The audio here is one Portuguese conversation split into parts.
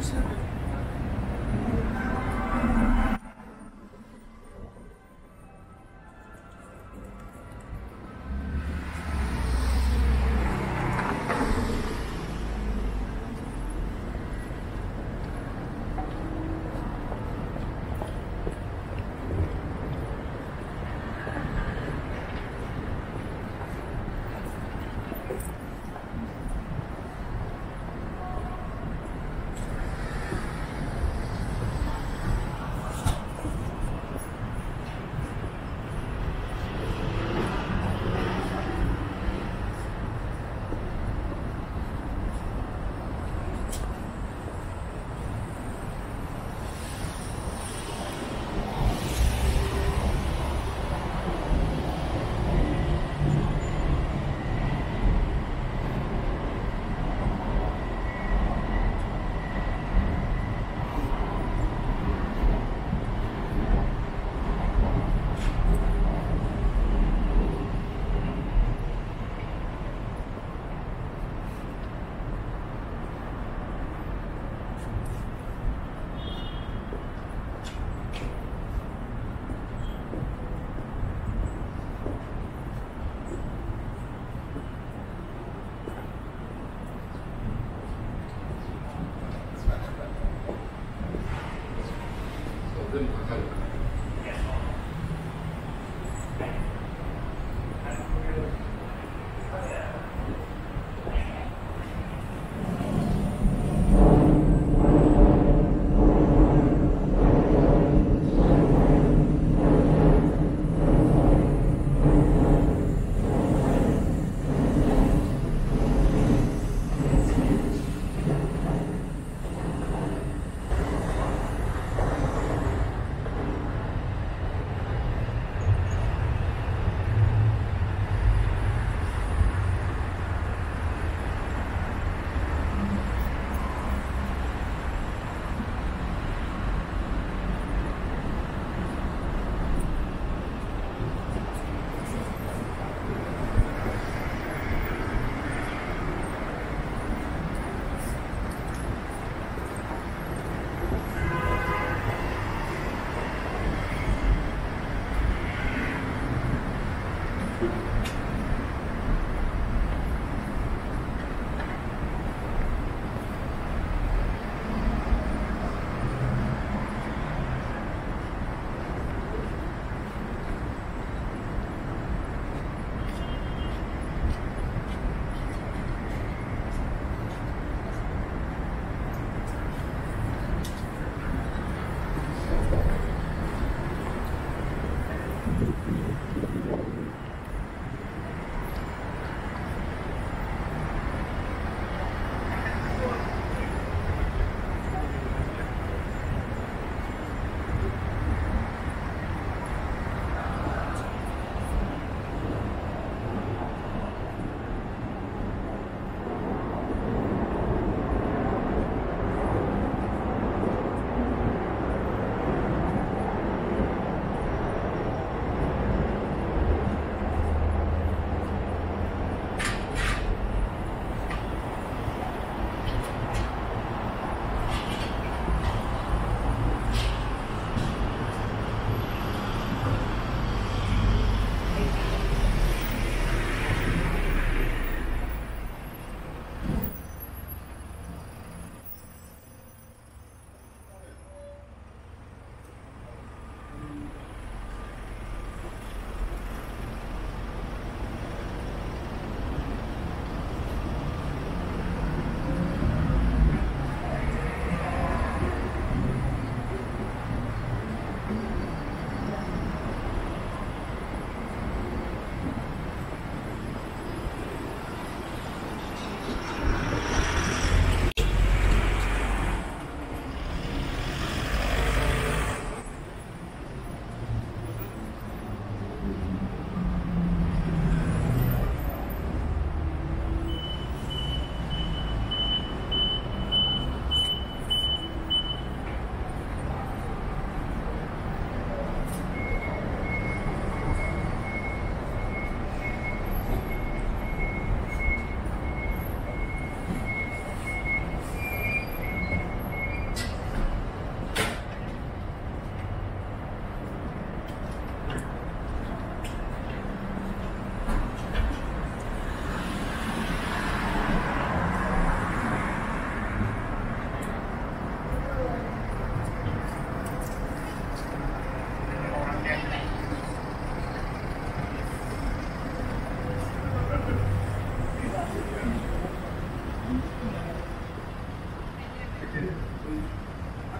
Jerusalem.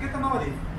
Porque tá na orelha.